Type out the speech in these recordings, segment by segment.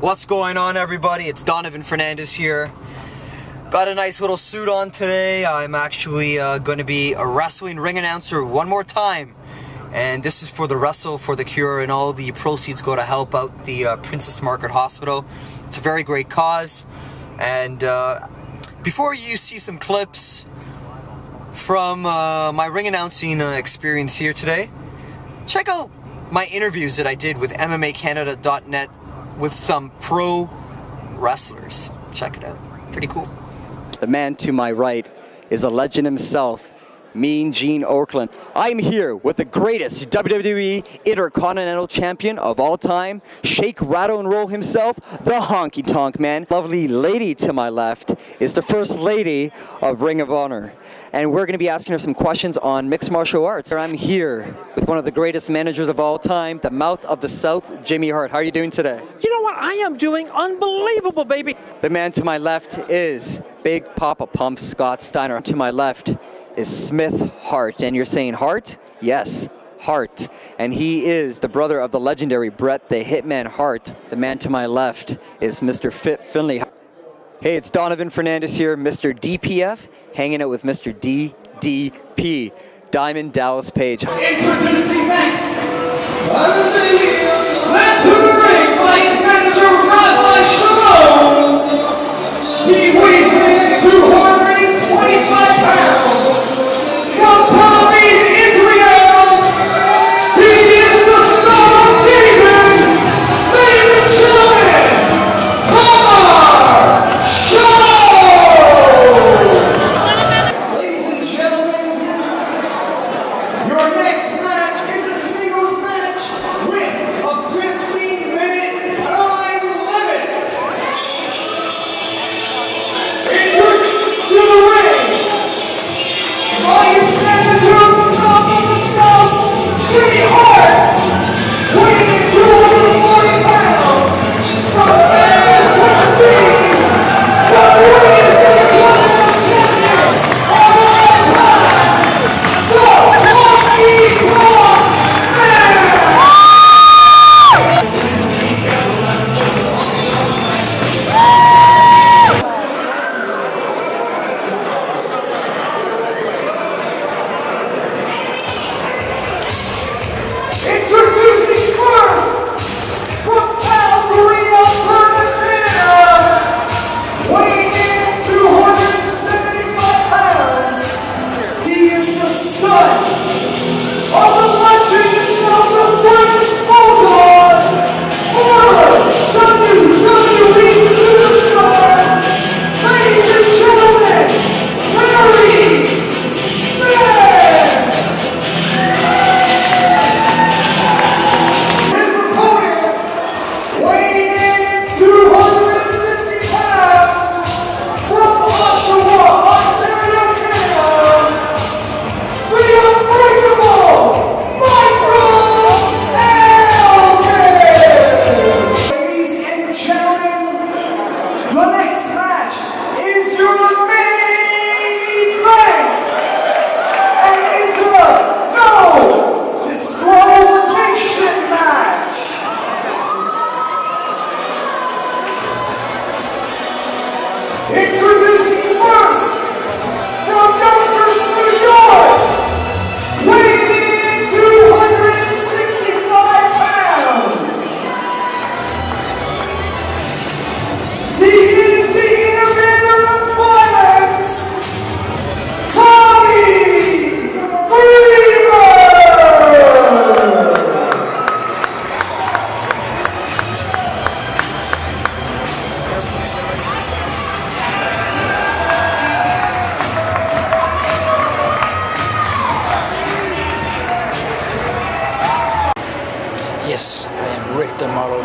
What's going on, everybody? It's Donovan Fernandes here. Got a nice little suit on today. I'm actually uh, going to be a wrestling ring announcer one more time. And this is for the Wrestle for the Cure, and all the proceeds go to help out the uh, Princess Margaret Hospital. It's a very great cause. And uh, before you see some clips from uh, my ring announcing uh, experience here today, check out my interviews that I did with MMACanada.net with some pro wrestlers. Check it out. Pretty cool. The man to my right is a legend himself, Mean Gene Okerlund. I'm here with the greatest WWE Intercontinental Champion of all time, Shake, Rattle, and Roll himself, the Honky Tonk Man. Lovely lady to my left is the First Lady of Ring of Honor. And we're going to be asking her some questions on mixed martial arts. I'm here with one of the greatest managers of all time, the mouth of the South, Jimmy Hart. How are you doing today? You know what? I am doing unbelievable, baby. The man to my left is Big Papa Pump Scott Steiner. To my left is Smith Hart. And you're saying Hart? Yes, Hart. And he is the brother of the legendary Bret the Hitman Hart. The man to my left is Mr. Fit Finlay. Hey, it's Donovan Fernandes here, Mr. DPF, hanging out with Mr. DDP, Diamond Dallas Page. Introducing next, Introducing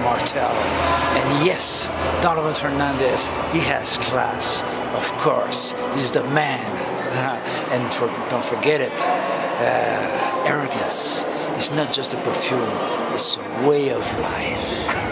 Martel. And yes, Donovan Fernandes, he has class. Of course, he's the man. and for, don't forget it, uh, arrogance is not just a perfume, it's a way of life.